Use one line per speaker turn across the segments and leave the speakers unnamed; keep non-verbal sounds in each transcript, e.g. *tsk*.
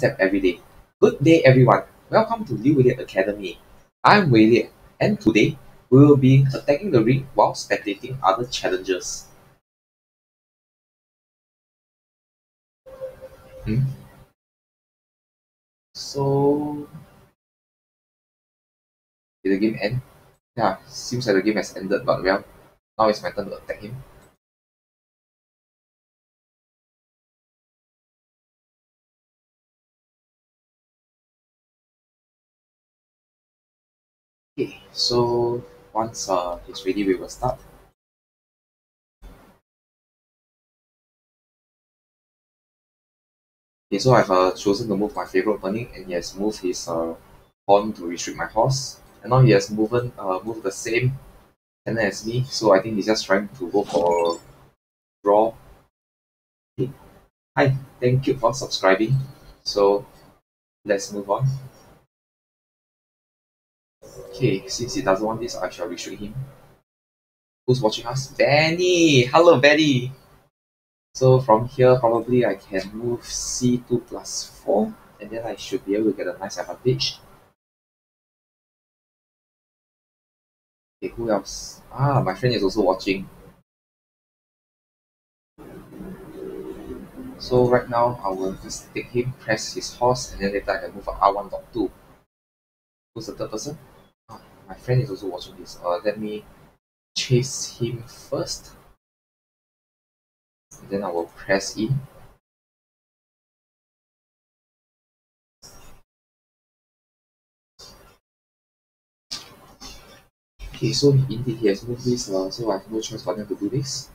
step every day. Good day, everyone. Welcome to Liu Weilie Academy. I'm Weilie, and today we will be attacking the ring while spectating other challenges. Hmm? So, did the game end? Yeah, seems like the game has ended, but well, now it's my turn to attack him. Okay, so once uh, he's ready, we will start. Okay, so I've uh, chosen to move my favorite opening, and he has moved his uh, pawn to restrict my horse. And now he has moved, uh, moved the same tenant as me, so I think he's just trying to go for draw. Okay. Hi, thank you for subscribing. So let's move on. Okay, since he doesn't want this, I shall restrict him. Who's watching us? Benny! Hello, Benny! So from here, probably I can move c2 plus 4, and then I should be able to get a nice advantage. Okay, who else? Ah, my friend is also watching. So right now, I will just take him, press his horse, and then later I can move r1.2. Who's the third person? My friend is also watching this. Uh, let me chase him first. And then I will press in. Okay so indeed he has moved this uh, so I have no choice but to do this.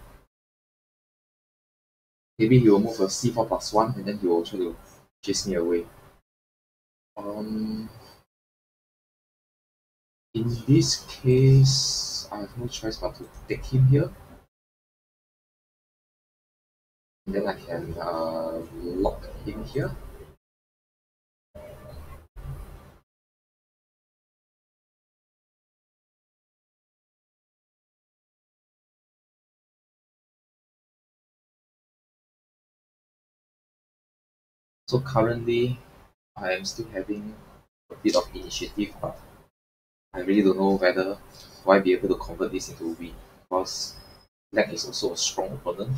Maybe he will move a c4 plus 1 and then he will try to chase me away. Um in this case I have no choice but to take him here. Then I can uh, lock in here. So currently I am still having a bit of initiative but I really don't know whether will I be able to convert this into a win because Black is also a strong opponent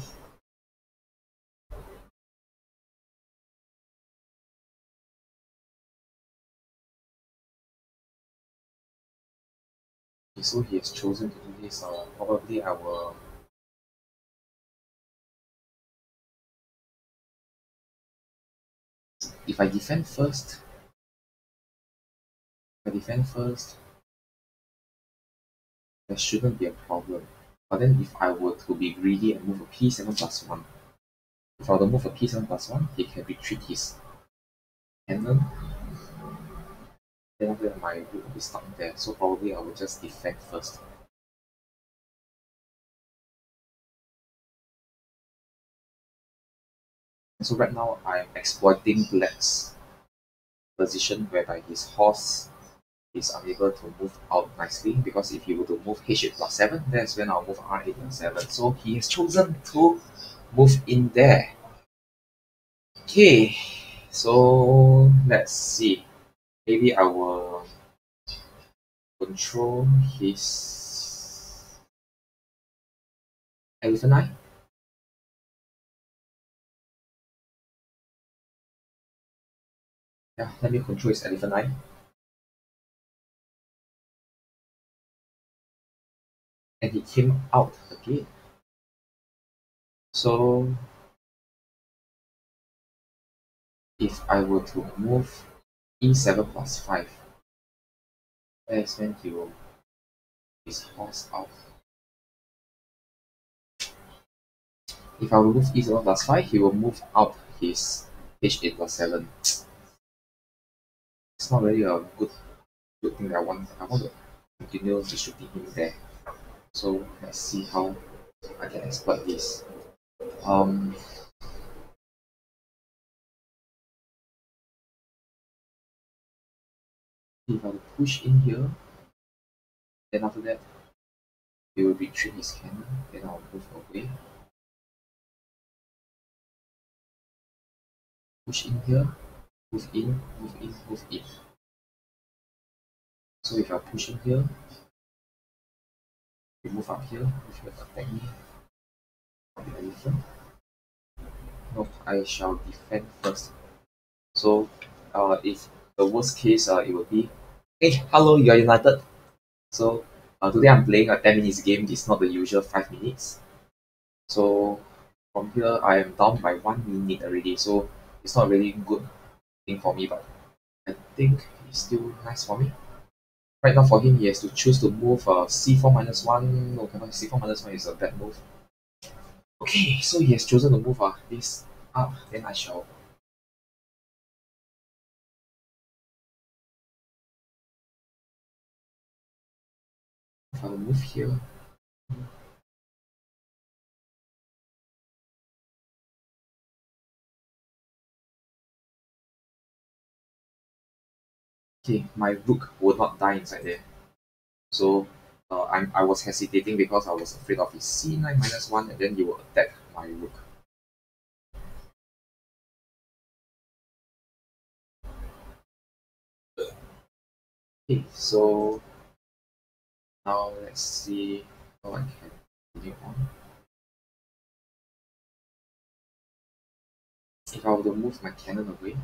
Okay, so he has chosen to do this. Uh, probably I will if I defend first, if I defend first, there shouldn't be a problem. But then if I were to be greedy and move a p7 plus 1, if I were to move a p7 plus 1, he can retreat his cannon. Then after my rook will be stuck there, so probably I will just defend first. So right now I'm exploiting Black's position whereby his horse is unable to move out nicely because if he were to move h8 plus 7, that's when I'll move r8 plus 7. So he has chosen to move in there. Okay, so let's see. Maybe I will control his elephant eye. Yeah, let me control his elephant eye. And he came out again. So if I were to move e7 plus 5, that's when he will his horse out. If I remove e7 plus 5, he will move up his h8 plus 7 it's not really a good good thing that I want I want to continue distributing him there. So let's see how I can exploit this. Um if I push in here, then after that he will retreat his cannon, then I'll move away. Push in here, move in, move in, move in. So if I push in here, move up here, if you attack me. No, I shall defend first. So uh, if the worst case, uh, it will be, hey, hello, you are united. So uh, today I'm playing a 10 minutes game. It's not the usual 5 minutes. So from here, I am down by 1 minute already. So it's not really good thing for me, but I think it's still nice for me. Right now for him, he has to choose to move uh, c4 minus 1. No, cannot. c4 minus 1 is a bad move. Okay, so he has chosen to move uh, this up. Then I shall if I move here. Okay, my rook will not die inside there. So uh, I'm, I was hesitating because I was afraid of his c9 minus 1 and then he will attack my rook. Okay, so now let's see how I can continue on. If I were to move my cannon away,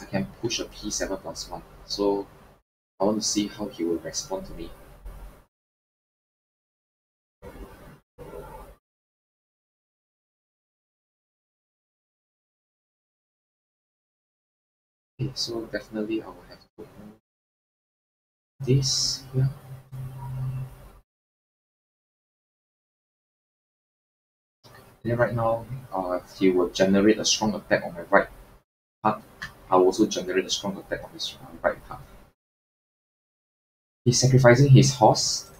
I can push a p7 plus 1. So I want to see how he will respond to me. Okay, so definitely I will have to this here. Then right now, uh, he will generate a strong attack on my right part. I will also generate a strong attack on his right half. He's sacrificing his horse.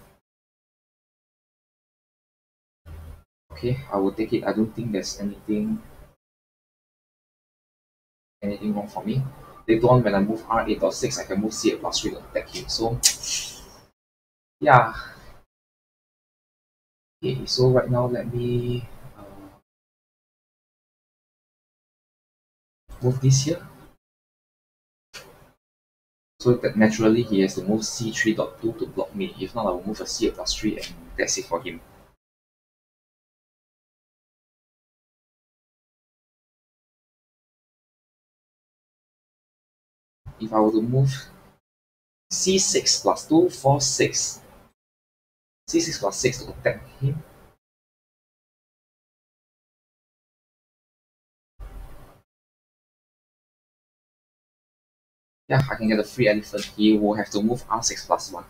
Okay, I will take it. I don't think there's anything anything wrong for me. Later on, when I move r8.6, I can move c8 plus 3 to attack him. So, *tsk* yeah. Okay, so right now, let me uh, move this here. So that naturally he has to move c3.2 to block me. If not, I will move a c8 plus 3 and that's it for him. If I were to move c6 plus 2, 4, 6. c6 plus 6 to attack him. Yeah, I can get a free elephant. He will have to move r6 plus 1.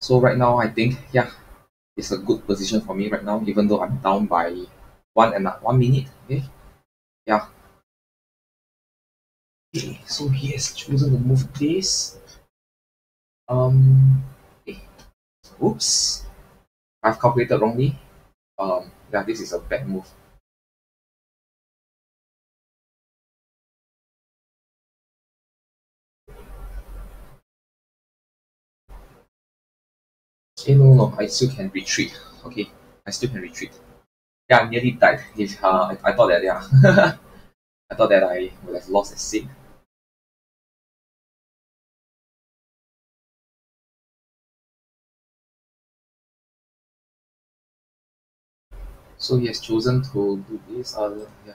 So right now, I think, yeah, it's a good position for me right now, even though I'm down by one and one minute. Okay, yeah. Okay, so he has chosen to move this. Um, okay. oops, I've calculated wrongly. Um, yeah, this is a bad move. Eh, no, no, I still can retreat. Okay, I still can retreat. Yeah, I nearly died. If uh, I, I thought that yeah, *laughs* I thought that I would have lost a seat. So he has chosen to do this. Uh, yeah.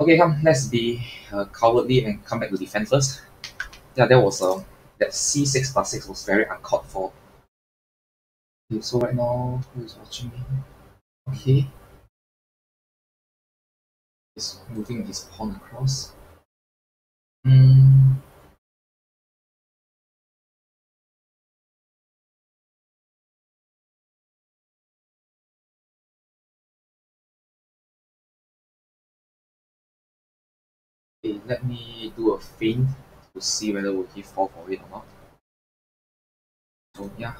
Okay, come. Let's be uh, cowardly and come back to defend first. Yeah, there was uh, that c6 plus 6 was very uncalled for. Okay, so right now, who is watching me? Okay. He's moving his pawn across. Mm. Okay, let me do a feint to see whether will he fall for it or not. So yeah,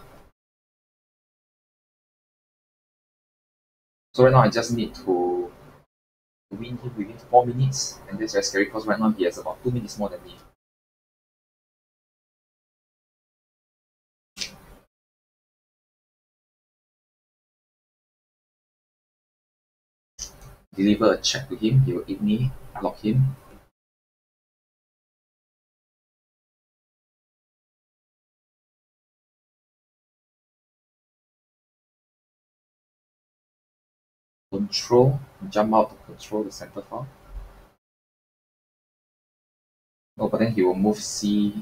So right now I just need to win him within four minutes, and that's very scary because right now he has about two minutes more than me. Deliver a check to him, he will eat me, lock him, Control, jump out to control the center file. Oh, but then he will move C.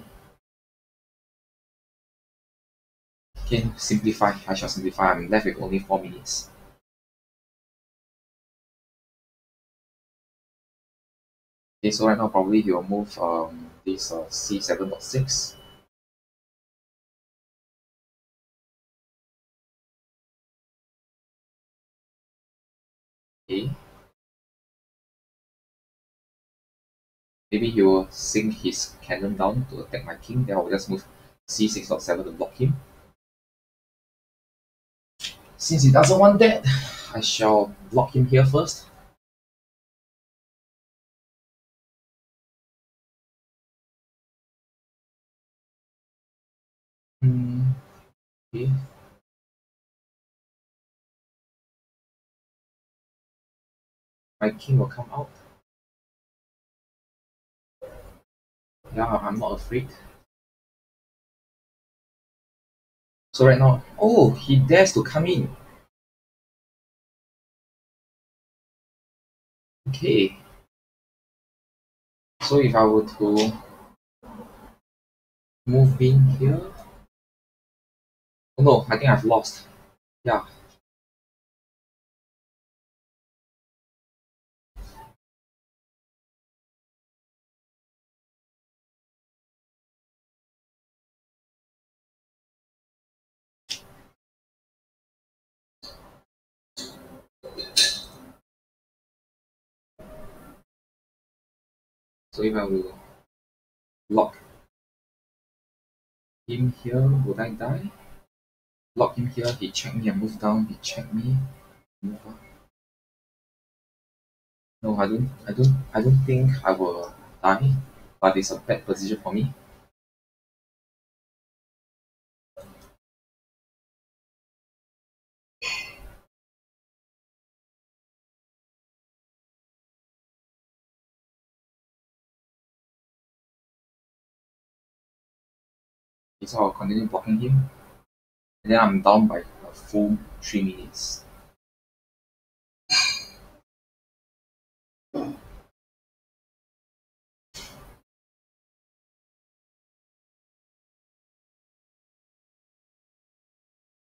Okay, simplify. I shall simplify. I'm left with only 4 minutes. Okay, so right now probably he will move um, this uh, C7.6. Maybe he will sink his cannon down to attack my king, then I will just move C6.7 to block him. Since he doesn't want that, I shall block him here first. Hmm. Okay. My king will come out. Yeah, I'm not afraid. So right now, oh, he dares to come in. Okay. So if I were to move in here, oh no, I think I've lost. Yeah. So if I will lock him here, would I die? Lock him here, he check me and move down, he check me, move up. No, I don't I don't I don't think I will die, but it's a bad position for me. So I'll continue blocking him. And then I'm down by a full three minutes.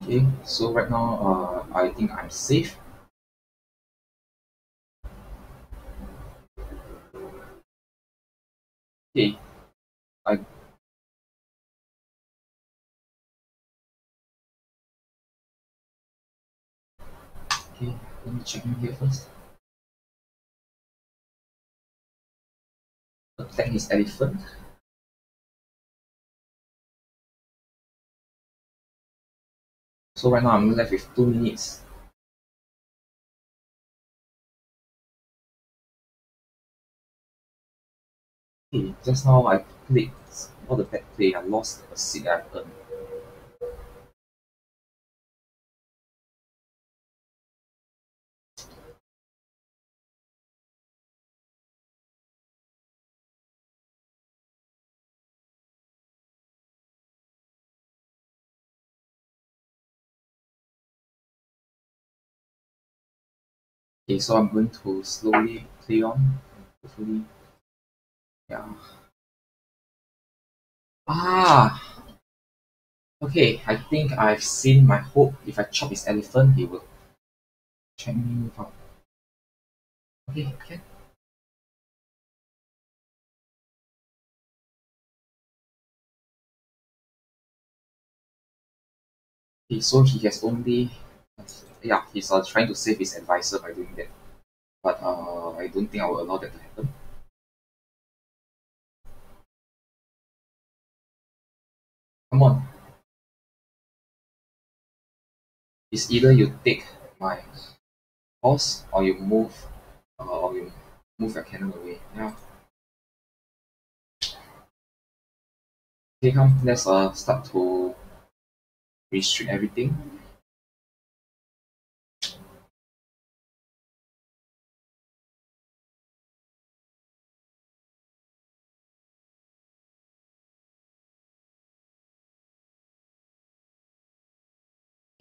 Okay, so right now uh, I think I'm safe. Okay, I okay, let me check in here first. Attack his elephant. So right now I'm left with two minutes. Okay, just now I played all the bad play. I lost a seat I've earned. Okay, so I'm going to slowly play on. Hopefully, yeah. Ah! Okay, I think I've seen my hope. If I chop his elephant, he will check me out. Okay, can. Okay, so he has only yeah, he's uh, trying to save his advisor by doing that. But uh, I don't think I will allow that to happen. Come on. It's either you take my horse or you move uh, or you move your cannon away. Yeah. Okay, come, let's uh, start to restrict everything.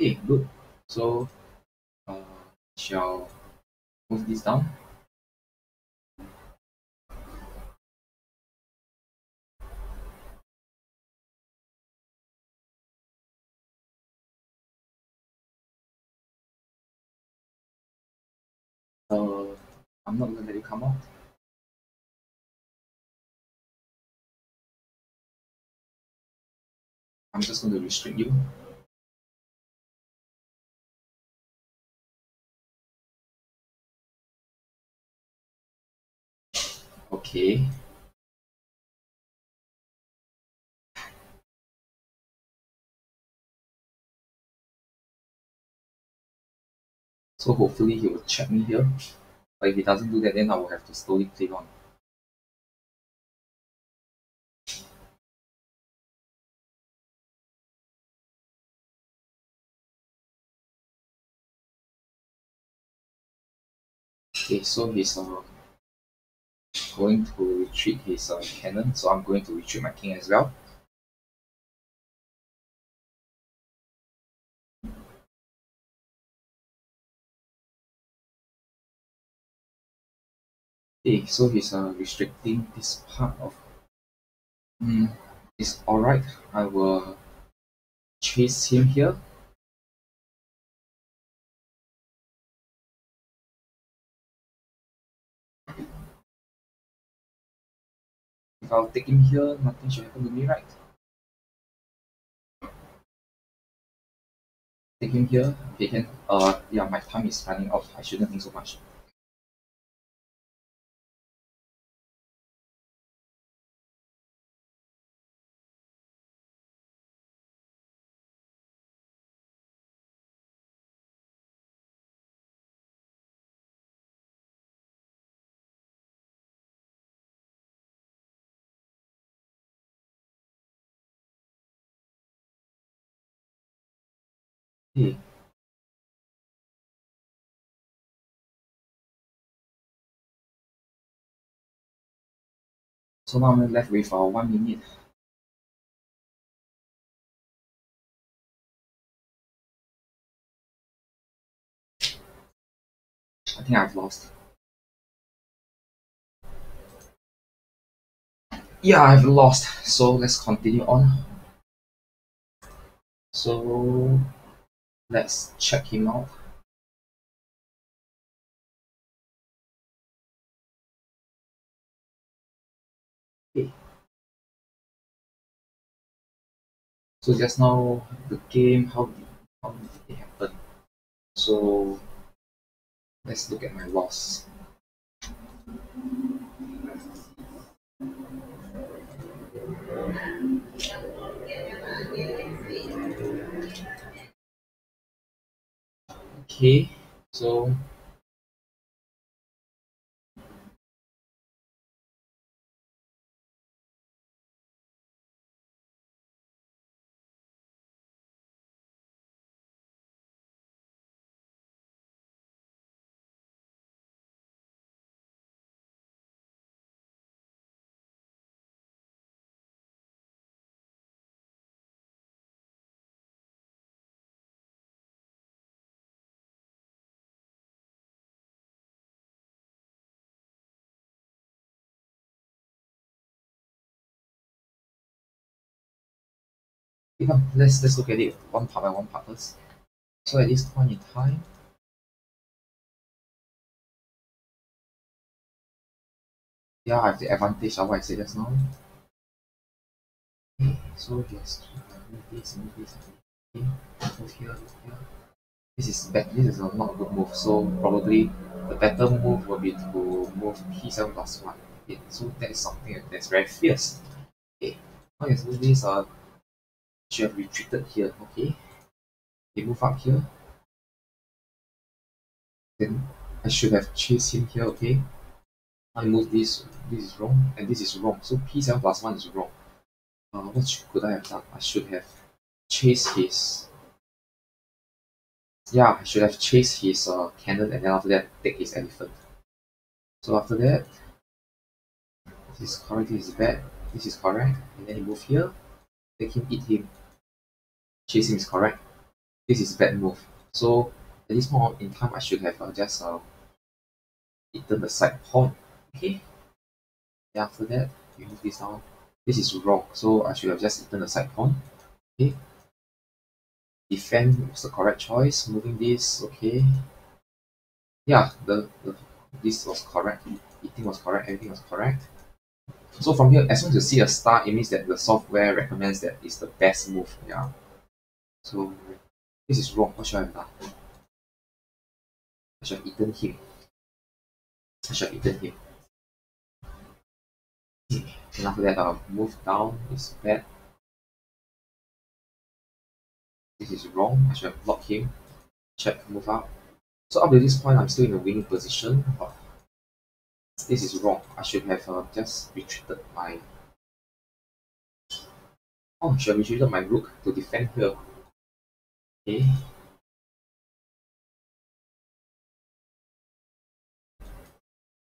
Okay, good. So uh, shall move this down. Uh, I'm not gonna let you come out. I'm just going to restrict you. Okay. So hopefully he will check me here. But if he doesn't do that, then I will have to slowly click on. Okay, so he's uh, going to retreat his uh, cannon, so I'm going to retreat my king as well. Okay, so he's uh, restricting this part of. Mm, it's alright. I will chase him here. If I'll take him here, nothing should happen to me, right? Take him here. Okay, can. Uh, yeah, my time is running out. I shouldn't think so much. Okay. So now I'm left with uh, one minute. I think I've lost. Yeah, I've lost. So let's continue on. So let's check him out. Okay. So just now the game, how did, how did it happen? So let's look at my loss. Okay, so even let's let's look at it one part by one part first. So at this point in time, yeah, I have the advantage of what I said just now. Okay, so yes, move this, move this, move here, move here. This is bad. This is a not a good move. So probably the better move will be to move p7 plus one. Okay, so that is something that's very fierce. Okay, now yes, move this. Uh, should have retreated here. Okay, okay, move up here. Then I should have chased him here. Okay, I move this. This is wrong, and this is wrong. So p7 plus one is wrong. Uh, what could I have done? I should have chased his yeah, I should have chased his uh, cannon and then after that take his elephant. So after that, this is correct, this is bad, this is correct, and then you move here, take him, eat him. Chase him is correct. this is bad move. So at this moment in time, I should have uh, just uh, eaten the side pawn. Okay. Then after that, you move this down. This is wrong. So I should have just eaten the side pawn. Okay. Defend was the correct choice. Moving this, okay. Yeah, the, the this was correct. Eating was correct. Everything was correct. So from here, as soon as you see a star, it means that the software recommends that it's the best move. Yeah. So this is wrong. What should I have done? I should have eaten him. I should have eaten him. And after that, I'll move down is bad. This is wrong. I should have blocked him. Check, move up. So up to this point, I'm still in a winning position. But this is wrong. I should have uh, just retreated my... Oh, I should have retreated my rook to defend here. Okay.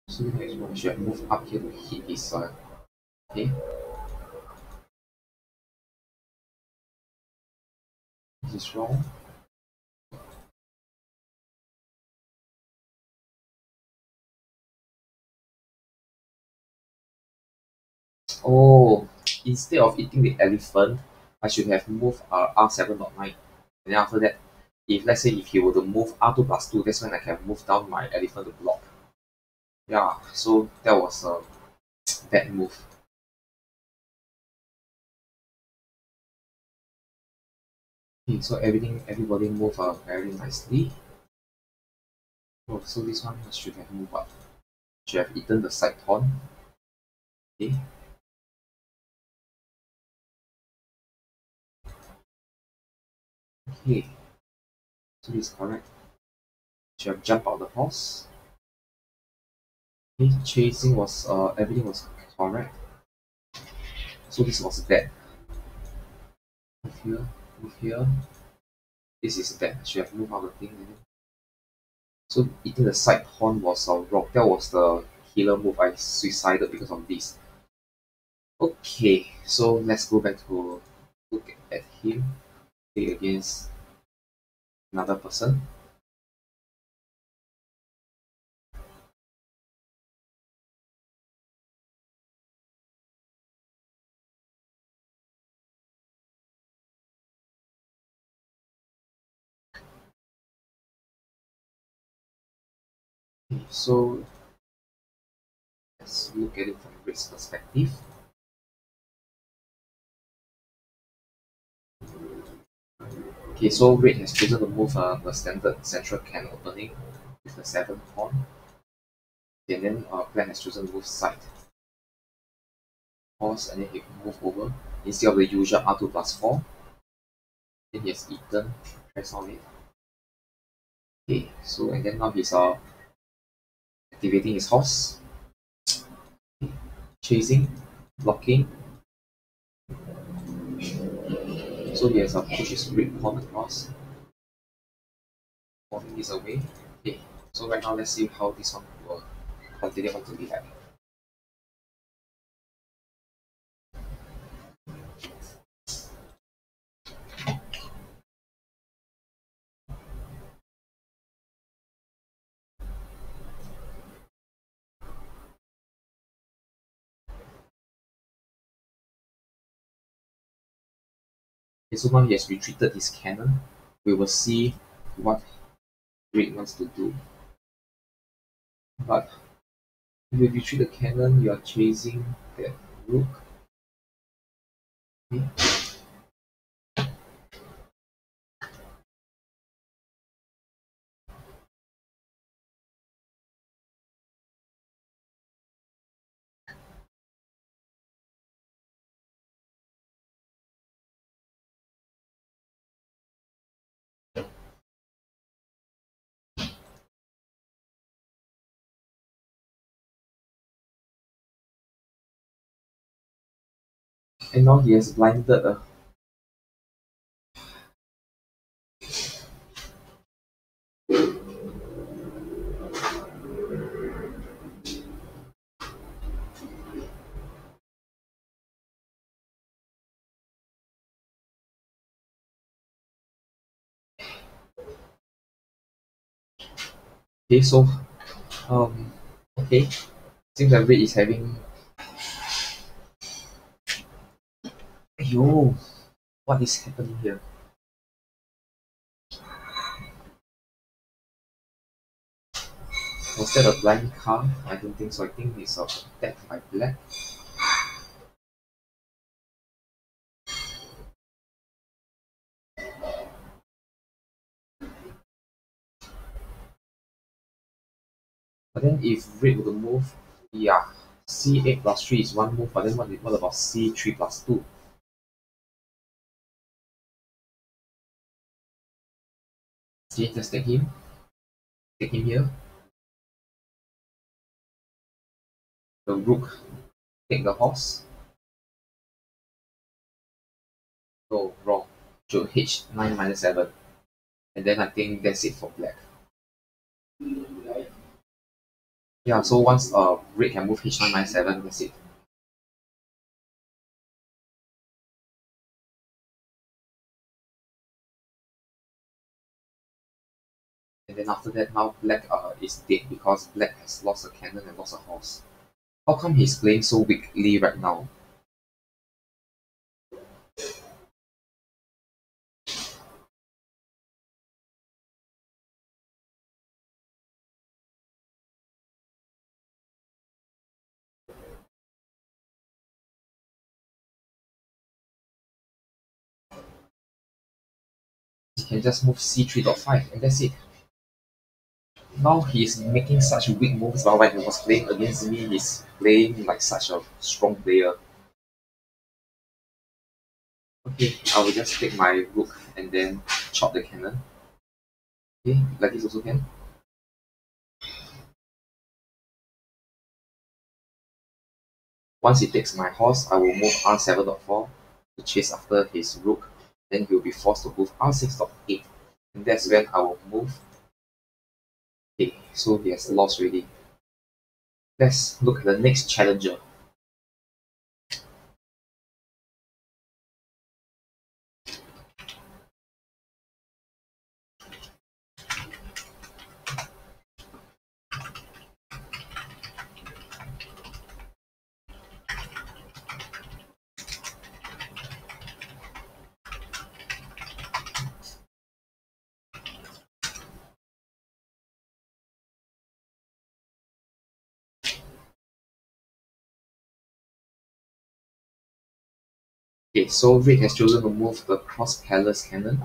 So next one, should moved up here to hit his uh, okay. This is wrong. Oh, instead of eating the elephant, I should have moved uh, R7.9. And then after that, if let's say if he were to move R2 plus 2, that's when I can move down my elephant to block. Yeah, so that was a bad move. Okay, so everything, everybody move uh, very nicely. Oh, so this one should have moved up. Should have eaten the side pawn. Okay. Okay. So this is correct. Should have jumped out the horse. Okay, chasing was uh everything was correct. So this was bad. Move here, move here. This is bad. Should have moved out the thing. So eating the side horn was a rock. That was the killer move. I suicided because of this. Okay, so let's go back to look at him against another person. So let's look at it from risk perspective. Okay, so red has chosen to move uh, the standard central can opening with the seventh pawn. Okay, and then uh, black has chosen to move side. Pause and then he move over instead of the usual R2 plus 4. Then he has eaten, press on it. Okay, so and then now he's uh, activating his horse. Chasing, blocking, So has a push his red pawn across. Moving this away. Okay, so right now let's see how this one will continue on to be like. Okay, so he has retreated his cannon. We will see what Red wants to do. But if you retreat the cannon, you are chasing that rook. Okay. And now he has blinded uh, Okay, so um okay. Seems that red is having Yo, what is happening here? Was that a blind card? I don't think so. I think it's a attack by black. But then if red to move, yeah, c8 plus 3 is one move, but then what, what about c3 plus 2? See, take him. Take him here. The rook take the horse. Oh, wrong. Should h9 minus 7. And then I think that's it for black. Yeah, so once uh, red can move h9 minus 7, that's it. And then after that, now black uh, is dead because black has lost a cannon and lost a horse. How come he's playing so weakly right now? He can just move c3.5 and that's it. Now he's making such weak moves, but when he was playing against me, he's playing like such a strong player. Okay, I will just take my rook and then chop the cannon. Okay, like this also can. Once he takes my horse, I will move r7.4 to chase after his rook. Then he'll be forced to move r6.8. And that's when I will move. Okay, so he has lost already. Let's look at the next challenger. Okay, so red has chosen to move the cross palace cannon.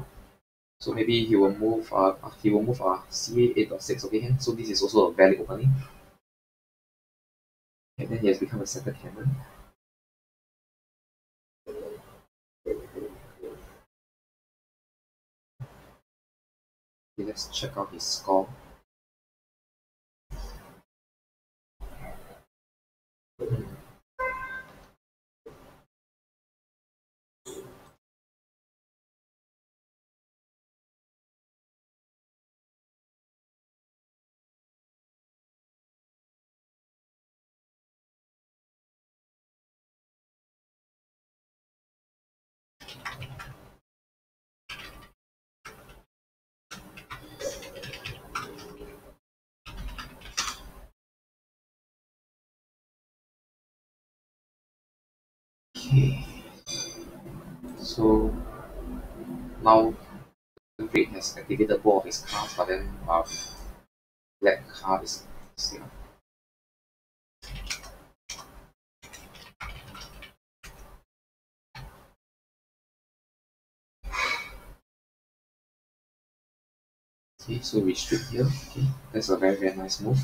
So maybe he will move uh he will move uh c8 or 6, okay? So this is also a valid opening. And then he has become a center cannon. Okay, let's check out his score. So now red has activated both of his cards, but then um, black card is still. Okay, so restrict here. Okay, that's a very very nice move.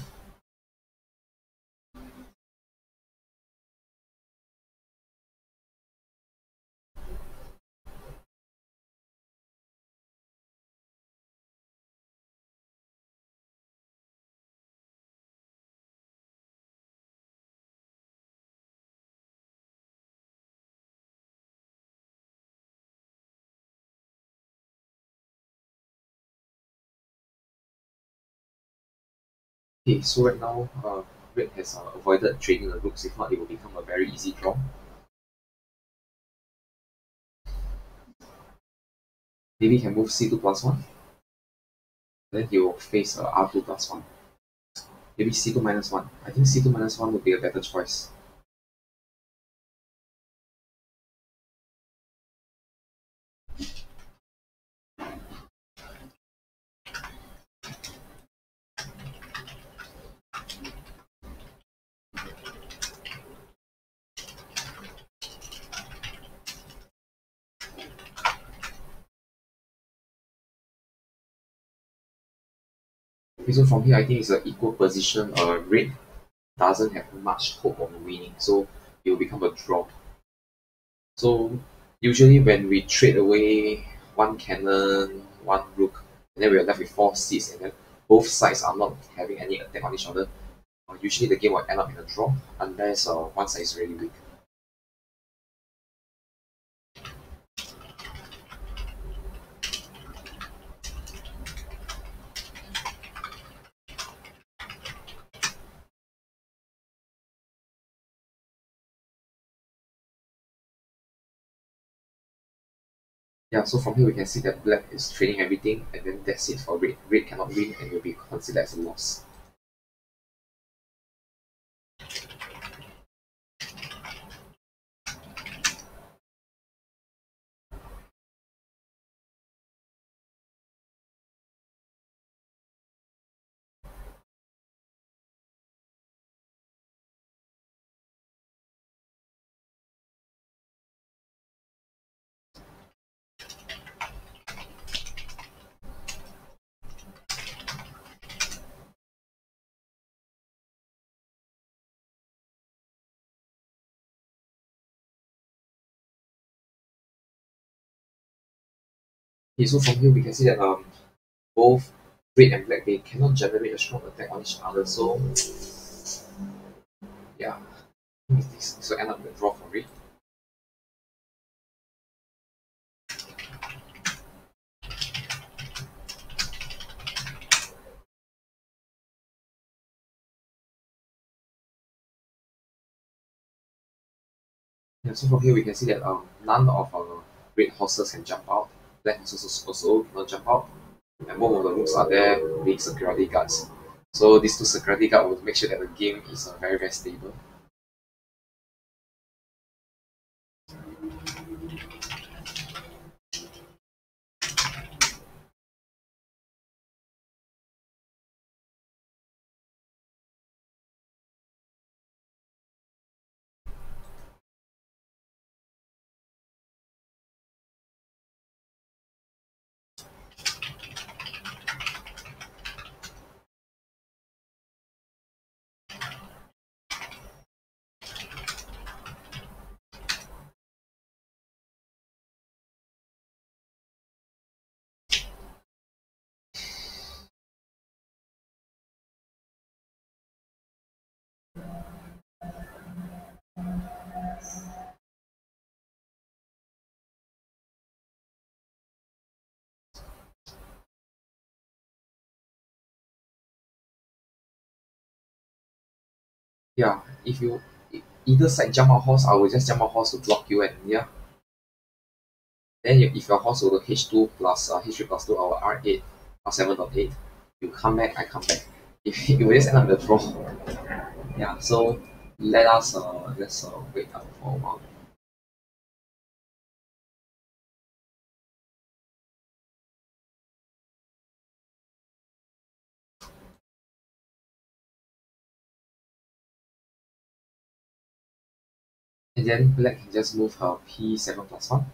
Okay, so right now, uh, red has uh, avoided trading the rooks. If not, it will become a very easy draw. Maybe he can move c2 plus 1. Then he will face uh, R2 plus 1. Maybe C2 minus 1. I think C2 minus 1 would be a better choice. Okay, so from here, I think it's an equal position. Uh, red doesn't have much hope of winning, so it will become a draw. So usually when we trade away one cannon, one rook, and then we are left with four seats, and then both sides are not having any attack on each other, uh, usually the game will end up in a draw unless uh, one side is really weak. Yeah, so from here we can see that black is trading everything and then that's it for red. Red cannot win and will be considered as a loss. Okay, so from here we can see that um both red and black they cannot generate a strong attack on each other. So *tsk* yeah, so end up the draw for red. Yeah, so from here we can see that um none of our red horses can jump out black also, also cannot jump out. And both of the rooks are there being security guards. So these two security guards will make sure that the game is uh, very very stable. Yeah, if you either side jump out horse, I will just jump out horse to block you and yeah. Then you, if your horse will h2 plus uh, h3 plus 2, our r8 r7.8, you come back, I come back. *laughs* If you will just end up the draw. Yeah, so let us uh let's uh, wait up for a while. And then black can just move her p7 plus 1.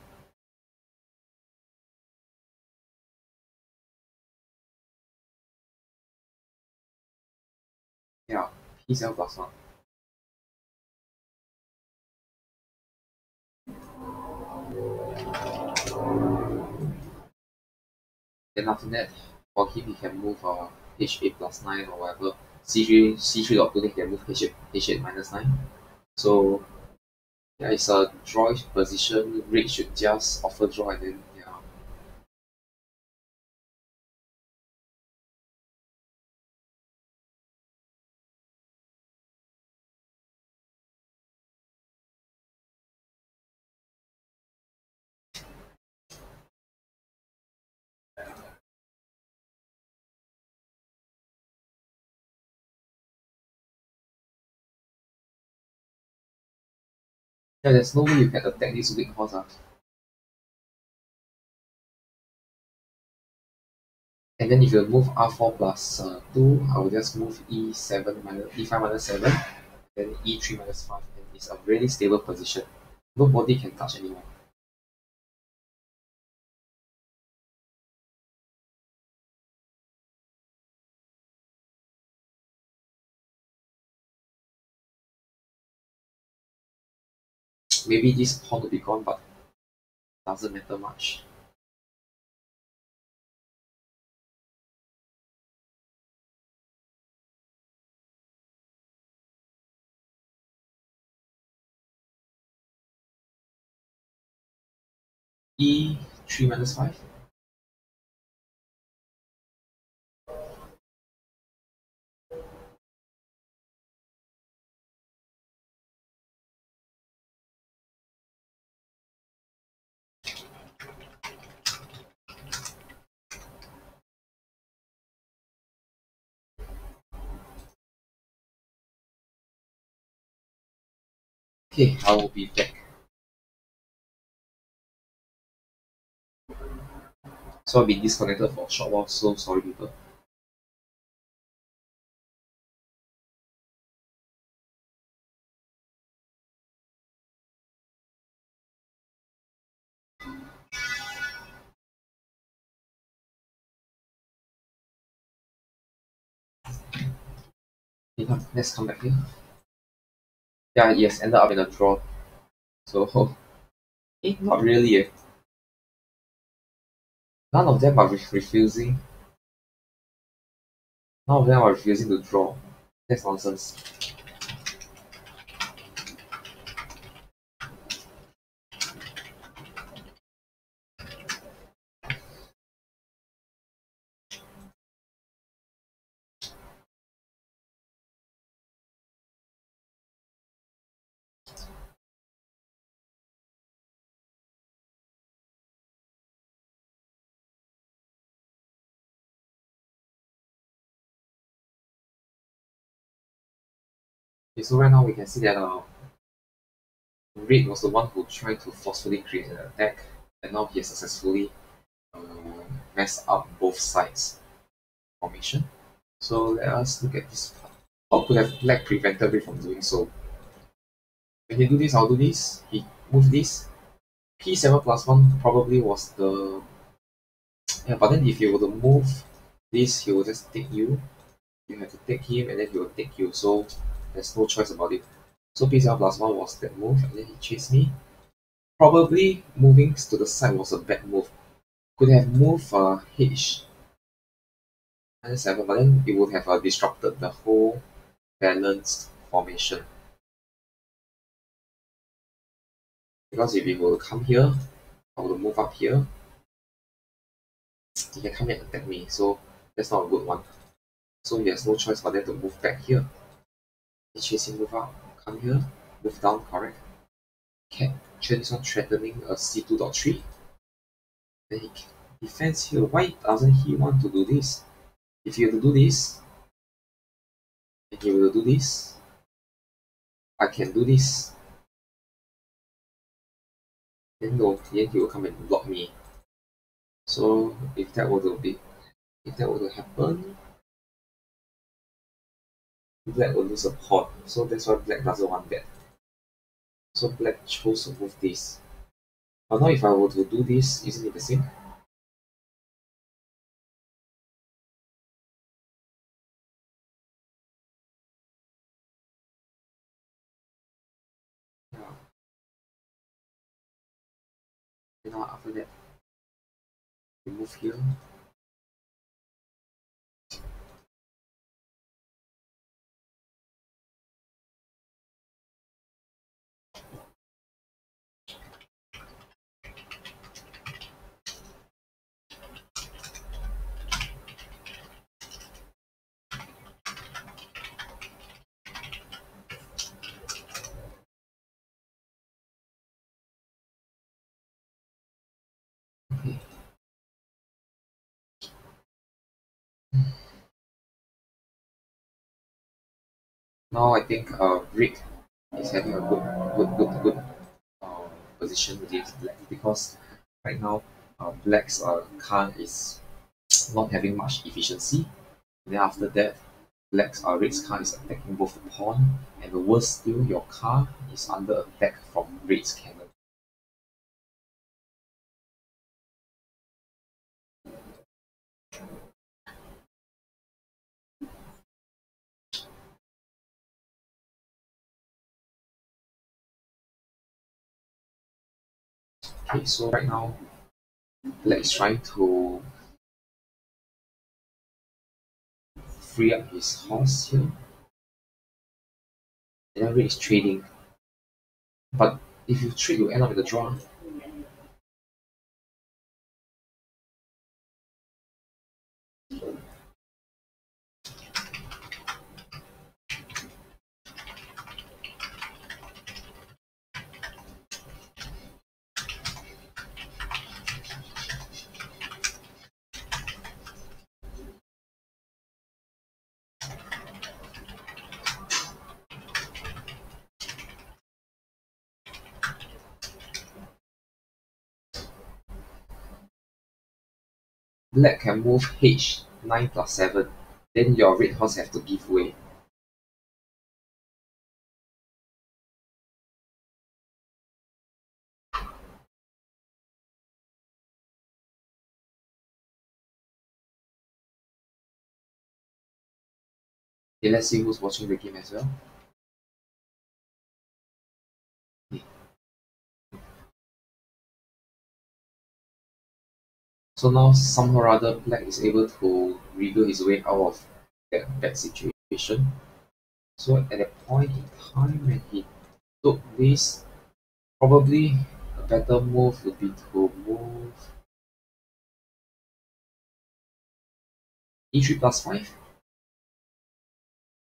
Yeah, p7 plus 1. Then after that, for him he can move uh, h8 plus 9 or whatever. c3 c3 dot 2 he can move h8, h8 minus 9. So yeah, it's a draw position. Red should just offer draw and then yeah. There's no way you can attack this weak horse. Ah. And then if you move r4 plus uh, 2, I will just move e7 minus e5 minus 7, then e3 minus 5, and it's a really stable position. Nobody can touch anyone. Maybe this pawn will be gone, but doesn't matter much. e3 minus 5. Okay, I will be back. So I've been disconnected for a short while, so sorry people. Let's come back here. Yeah, yes, ended up in a draw. So, *laughs* eh, not really. Eh. None of them are re refusing. None of them are refusing to draw. That's nonsense. Okay, so right now we can see that uh, Red was the one who tried to forcefully create an attack, and now he has successfully uh, messed up both sides formation. So let us look at this part. How could have Black prevented Red from doing so? When he do this, I'll do this. He move this. P7 plus 1 probably was the... *tsk* Yeah, but then if you were to move this, he will just take you. You have to take him, and then he will take you. So there's no choice about it. So p7 plus 1 was that move, and then he chased me. Probably moving to the side was a bad move. Could have moved uh, h minus 7, but then it would have uh, disrupted the whole balanced formation. Because if he will come here, I will move up here, he can come and attack me, so that's not a good one. So he has no choice but then to move back here. Chasing move up, come here, move down, correct. Cat, this one threatening a c2.3. Then he here. Why doesn't he want to do this? If you do this, and he will do this, I can do this. Then no, then he will come and block me. So if that were to be, if that were to happen, black will lose a pawn, so that's why black doesn't want that. So black chose to move this. But now if I were to do this, isn't it the same? Yeah. And now after that, we move here. Now I think uh Rick is having a good good good good uh, position against black because right now uh, black's uh, car is *tsk* not having much efficiency. And then after that, black's uh, red's car is attacking both the pawn, and the worst still, your car is under attack from red's cannon. Okay, so right now, let's try to free up his horse here. And then trading. But if you trade, you end up with a draw. Black can move h nine plus seven, then your red horse have to give way. Okay, let's see who's watching the game as well. So now somehow or other Black is able to wriggle his way out of that bad situation. So at that point in time when he took this, probably a better move would be to move e3 plus 5.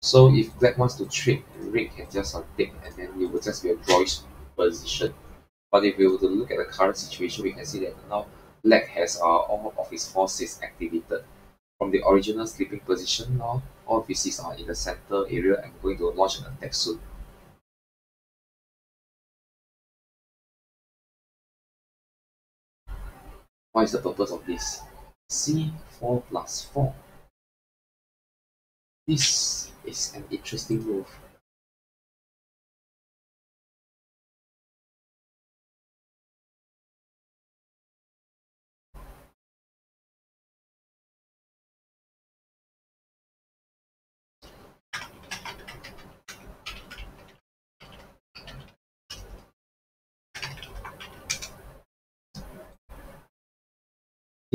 So if black wants to trade, red can just take and then it will just be a drawish position. But if we were to look at the current situation, we can see that now black has uh, all of his forces activated. From the original sleeping position now, all pieces are in the center area and going to launch an attack soon. What is the purpose of this? c4 plus 4. This is an interesting move.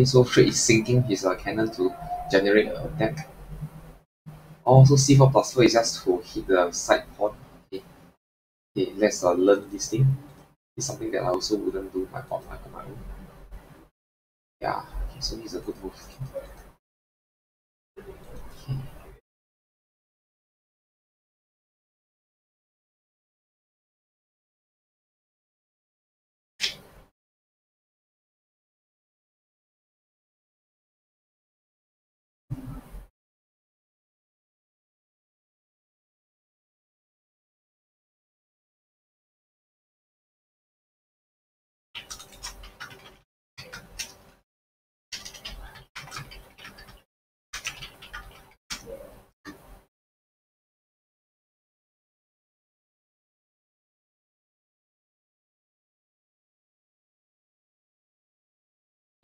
So Fred is sinking his uh, cannon to generate an attack. Also, c4 plus 4 is just to hit the side pawn. Okay, okay let's uh, learn this thing. It's something that I also wouldn't do my on my, on my own. Yeah, okay, so he's a good move. Okay.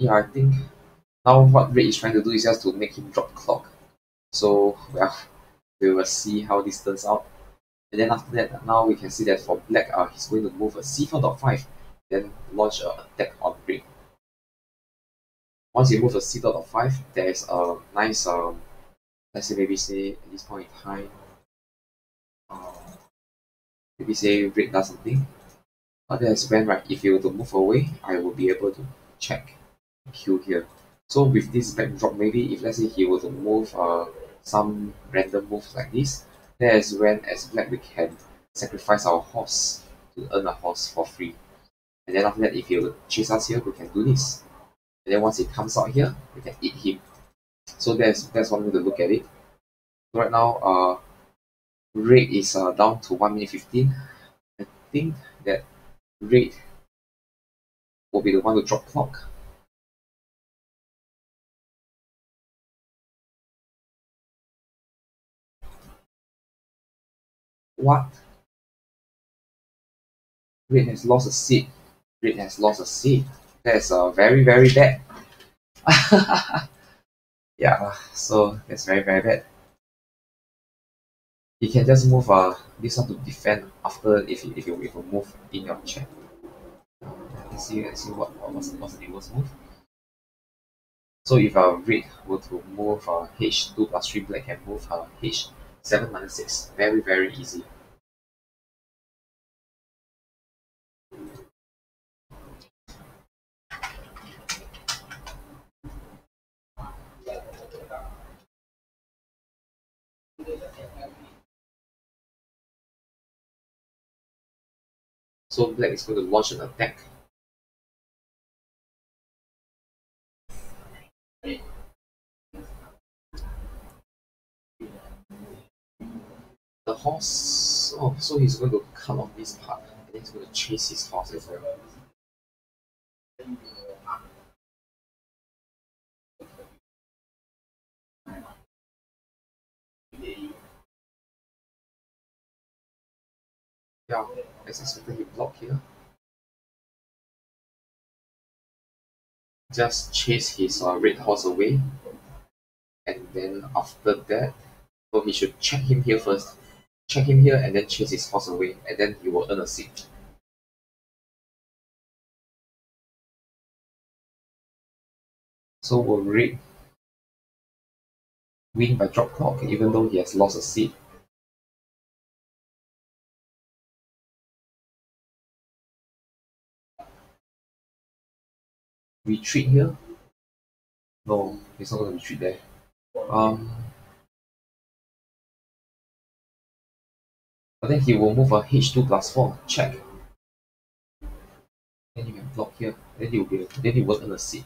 Yeah, I think now what Red is trying to do is just to make him drop clock. So, well, we will see how this turns out. And then after that, now we can see that for Black, uh, he's going to move a c4.5, then launch an attack on Red. Once he moves a c.5, there is a nice, um, let's say maybe say at this point in time, uh, maybe say Red does something. But that's when, right, if you were to move away, I will be able to check Q here. So with this backdrop, maybe if let's say he were to move uh, some random moves like this, that is when as black we can sacrifice our horse to earn a horse for free. And then after that, if he chase us here, we can do this. And then once he comes out here, we can eat him. So that's that's one way to look at it. So right now, uh, red is uh, down to 1 minute 15. I think that red will be the one to drop clock. What? Red has lost a seat. Red has lost a seat. That's uh, very, very bad. *laughs* yeah, so that's very, very bad. You can just move uh, this one to defend after if you, if you, if you move in your check. Let's see, let's see what, what was, the neighbor's move. So if our uh, red were to move uh, h2 plus 3, black can move uh, h7 minus 6. Very, very easy. So black is going to launch an attack. The horse, oh, so he's going to cut off this part and he's going to chase his horse as well. Yeah, as expected he block here. Just chase his uh, red horse away. And then after that, so he should check him here first. Check him here and then chase his horse away. And then he will earn a seat. So will red win by drop clock even though he has lost a seat retreat here? No, he's not going to retreat there. Um, but then he will move a h2 plus 4, check. Then you can block here, then he will then he won't earn a seat.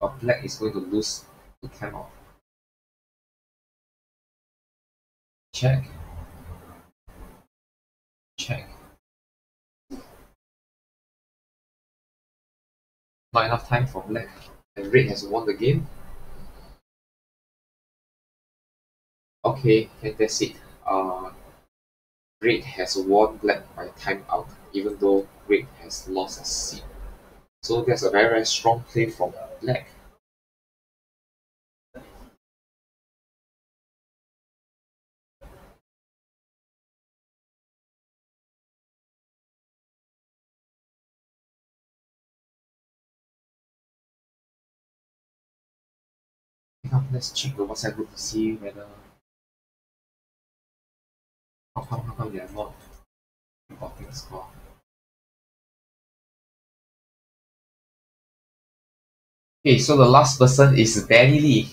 But black is going to lose the off. Check. Check. Not enough time for black. And red has won the game. Okay, that's it. Uh, red has won black by timeout, even though red has lost a seat. So that's a very, very strong play from black. Let's check the WhatsApp group to see whether Okay, so the last person is Benny Lee.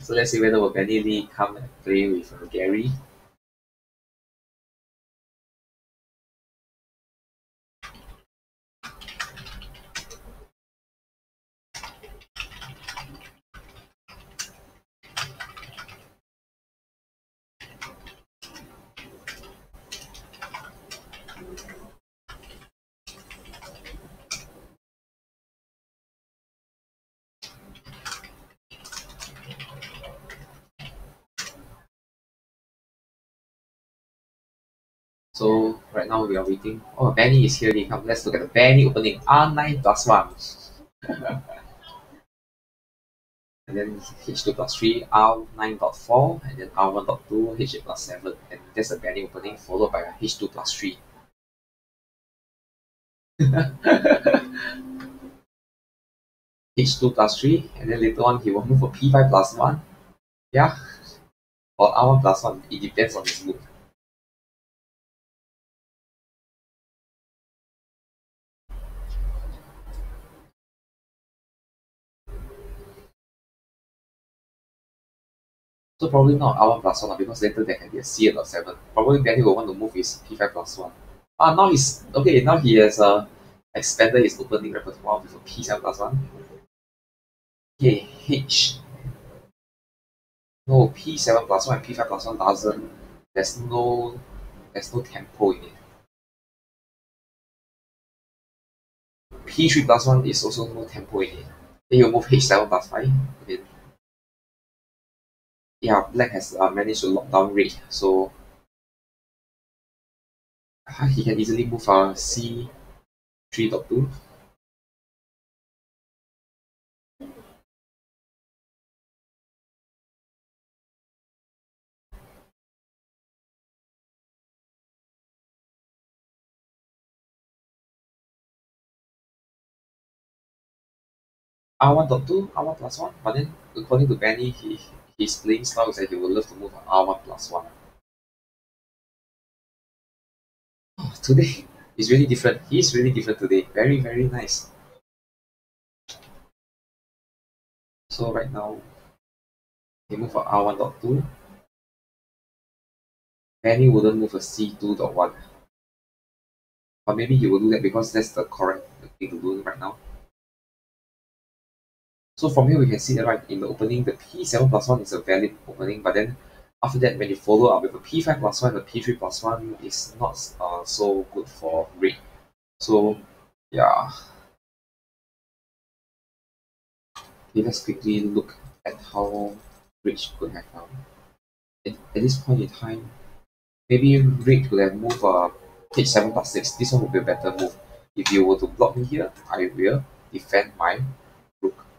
So let's see whether will Benny Lee come and play with uh, Gary. So right now we are waiting. Oh, Benny is here. Come, let's look at the Benny opening. Ah, R9 plus 1. *laughs* and then H2 plus 3, R9.4, and then R1.2, H8 plus 7. And that's the Benny opening, followed by a H2 plus 3. *laughs* H2 plus 3, and then later on he will move for P5 plus 1. Yeah. Or R1 plus 1. It depends on his mood. So probably not R1 plus 1 because later there can be a C8 or 7. Probably then he will want to move his P5 plus 1. Ah, now he's, okay, now he has uh, expanded his opening repertoire with a P7 plus 1. Okay, H. No, P7 plus 1 and P5 plus 1 doesn't, there's no, there's no tempo in it. p3 plus 1 is also no tempo in it. Then you move h7 plus 5. Okay. Yeah, black has uh, managed to lock down red. So *laughs* he can easily move uh, c3 dot 2. R1 dot 2, R1 plus 1, but then according to Benny, he, his playing style is that he would love to move on R1 plus 1. Oh, today is really different. He's really different today. Very, very nice. So right now, he move for R1 dot 2. Benny wouldn't move a C2 dot 1. But maybe he will do that because that's the correct thing to do right now. So from here we can see that right in the opening the P7 plus 1 is a valid opening but then after that when you follow up with a P5 plus 1 the P3 plus 1 is not uh, so good for red. So yeah. Okay, let's quickly look at how red could have um, at, at this point in time maybe red could have moved uh, h7 plus 6 this one would be a better move if you were to block me here I will defend my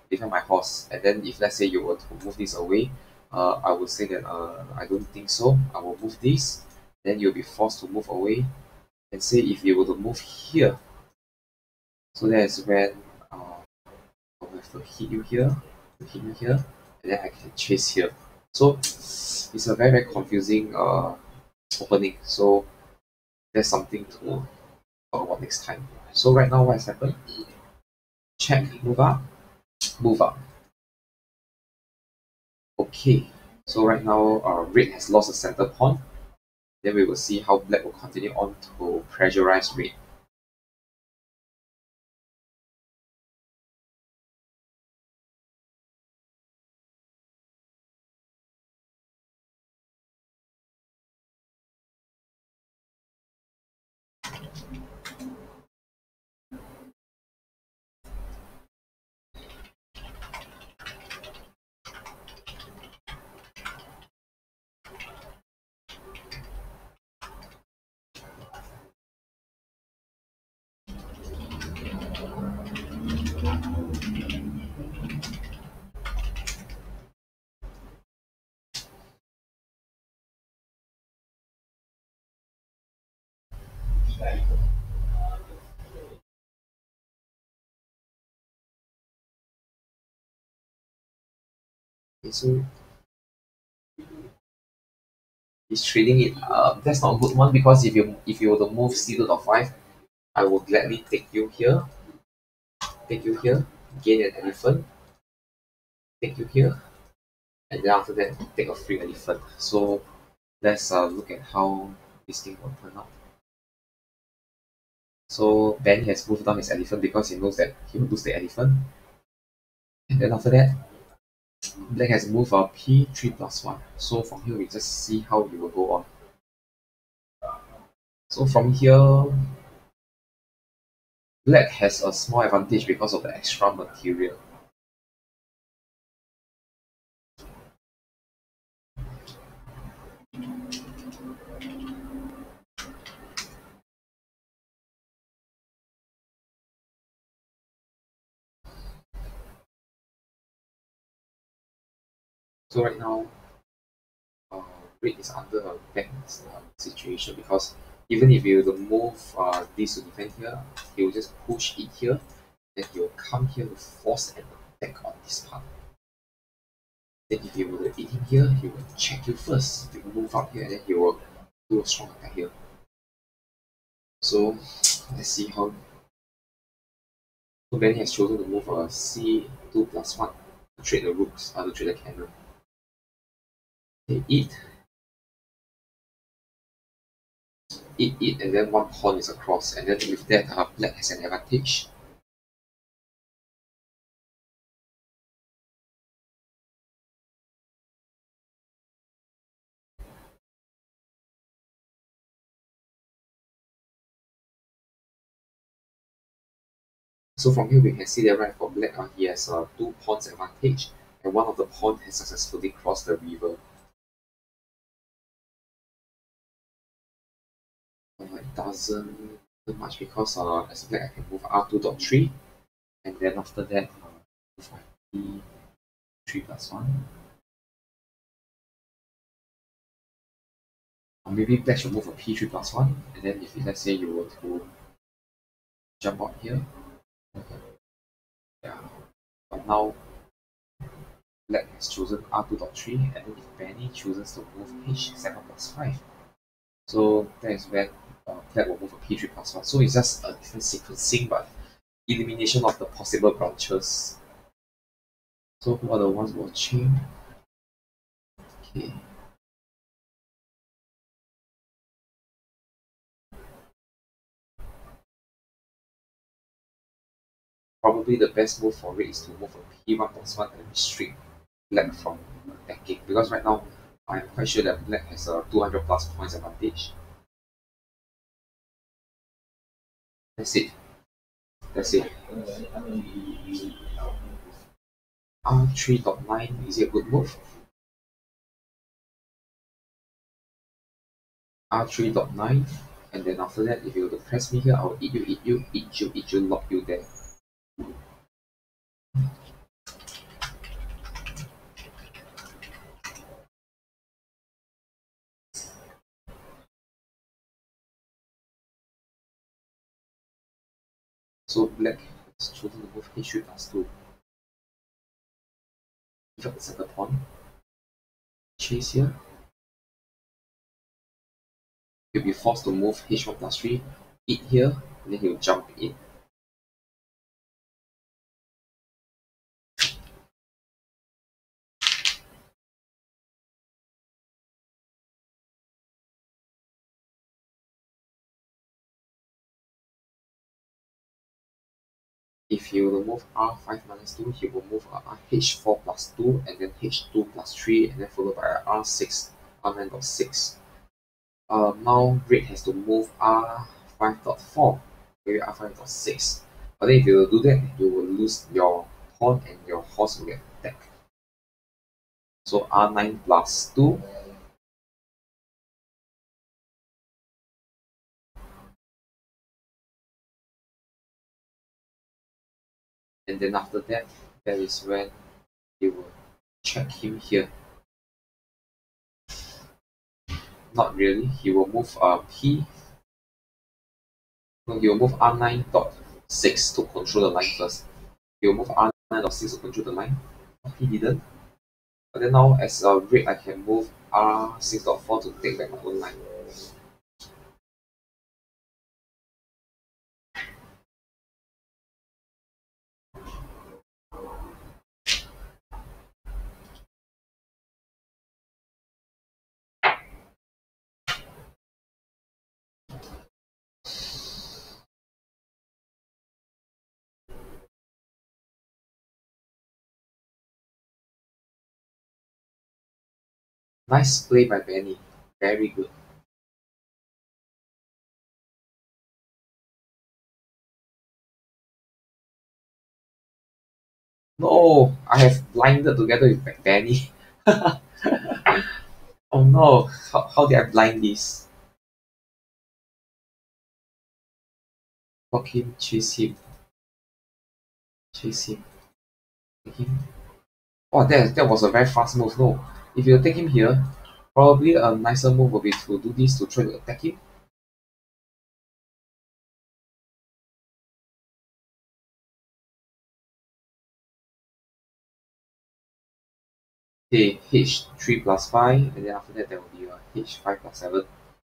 defend my horse. And then if let's say you were to move this away uh, I would say that uh, I don't think so. I will move this. Then you'll be forced to move away. And say if you were to move here. So that's when uh, I'll have to hit you here to hit you here and then I can chase here. So it's a very very confusing uh, opening. So there's something to talk about next time. So right now what has happened? Check move up move up. Okay, so right now uh, red has lost a center pawn. Then we will see how black will continue on to pressurize red. So he's trading it. Uh, that's not a good one because if you if you were to move c to the five, I will gladly take you here, take you here, gain an elephant, take you here, and then after that take a free elephant. So let's uh, look at how this thing will turn out. So Ben has moved down his elephant because he knows that he will lose the elephant. And then after that, Black has moved our p3 plus 1. So from here, we just see how it will go on. So from here, Black has a small advantage because of the extra material. So right now, uh, red is under a bad uh, situation because even if you move uh, this to defend here, he will just push it here, then he will come here to force an attack on this part. Then if you were to hit him here, he will check you first. You move up here and then he will do a strong attack here. So let's see how so Benny has chosen to move a c2 plus 1 to trade the rooks, uh, to trade the cannon eat eat eat and then one pawn is across and then with that uh, black has an advantage So from here we can see that right for black, uh, he has uh, two pawns advantage, and one of the pawn has successfully crossed the river. Uh, it doesn't do much because uh, as black I can move r2.3, and then after that uh, move my p3 plus 1. Or maybe black should move a p3 plus 1, and then if let's say you were to jump out here, okay. yeah, but now black has chosen r2.3 and then if Benny chooses to move h7 plus 5 so that is when uh, will move a p3 plus 1 so it's just a different sequencing but elimination of the possible branches so who are the ones watching okay probably the best move for it is to move a p1 plus 1 and restrict black from attacking because right now I'm quite sure that black has a 200 plus points advantage. That's it. That's it. R3.9 is it a good move? R3.9 and then after that if you were to press me here I will eat you, eat you, eat you, eat you, lock you there. So black has chosen to move h3 plus 2. Give up the second pawn. Chase here. He'll be forced to move h1 plus 3, eat here, and then he'll jump in. If you remove r5 minus 2, he will move a h4 plus 2 and then h2 plus 3 and then followed by r6, r9.6. Uh, now red has to move r5.4, maybe r5 dot 6. But then if you do that, you will lose your pawn and your horse will get attacked. So r9 plus 2 and then after that that is when you will check him here. Not really. He will move uh, p no, he will move r9 dot 6 to control the line first. He will move r9 dot 6 to control the line. He didn't. But then now as a red I can move r6 dot 4 to take back my own line Nice play by Benny. Very good. No, I have blinded together with Benny. *laughs* oh no, how, how did I blind this? Fuck him, chase him. Chase him. Him. Oh, that, that was a very fast move. No, if you take him here, probably a nicer move will be to do this to try to attack him. Okay, h3 plus 5, and then after that there will be a h5 plus 7.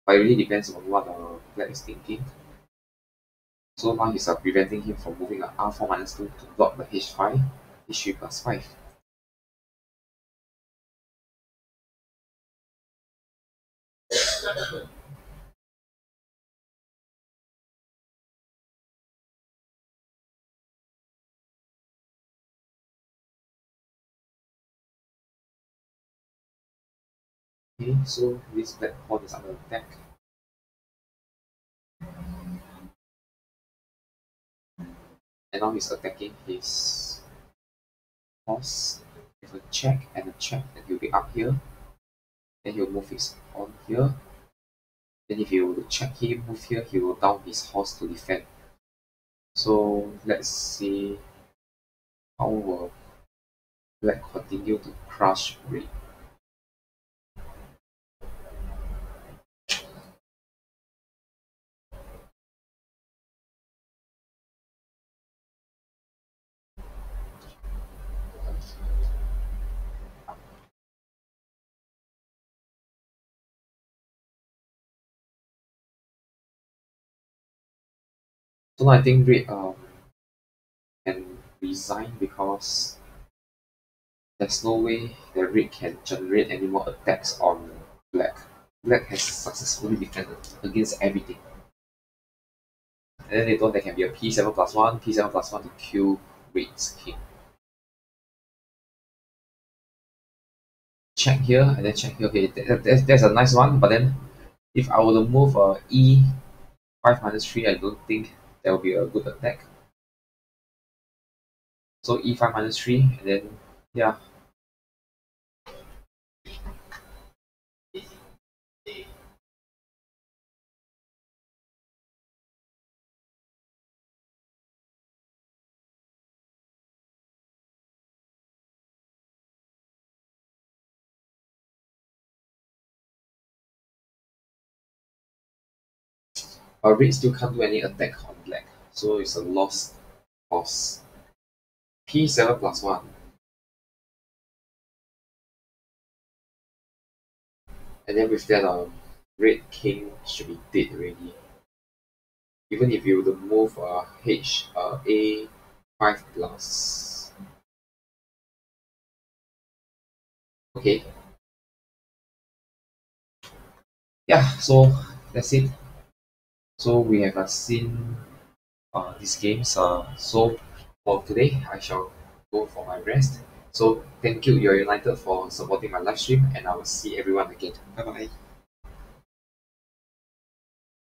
But it really depends on what uh, black is thinking. So now he's uh, preventing him from moving a r4 minus 2 to block the h5, h3 plus 5. Okay, so this black pawn is under attack. And now he's attacking his horse with a check and a check, and he'll be up here. Then he'll move his pawn here. Then if you check him, move here, he will down his horse to defend. So let's see how will black continue to crush red. So now I think red um can resign because there's no way that red can generate any more attacks on black. Black has successfully defended against everything. And then later on there can be a p7 plus 1, p7 plus 1 to kill red's king. Check here and then check here. Okay, that, that's a nice one, but then if I were to move uh, e 5 minus 3, I don't think that will be a good attack. So e5 minus 3, and then, yeah. But red still can't do any attack on so it's a lost cause. p7 plus 1. And then with that, um, red king should be dead already. Even if you were to move uh, h uh, a5 plus. Okay. Yeah, so that's it. So we have uh, seen uh, these games. Uh, so for today, I shall go for my rest. So thank you, You're United, for supporting my live stream, and I will see everyone again. Bye bye.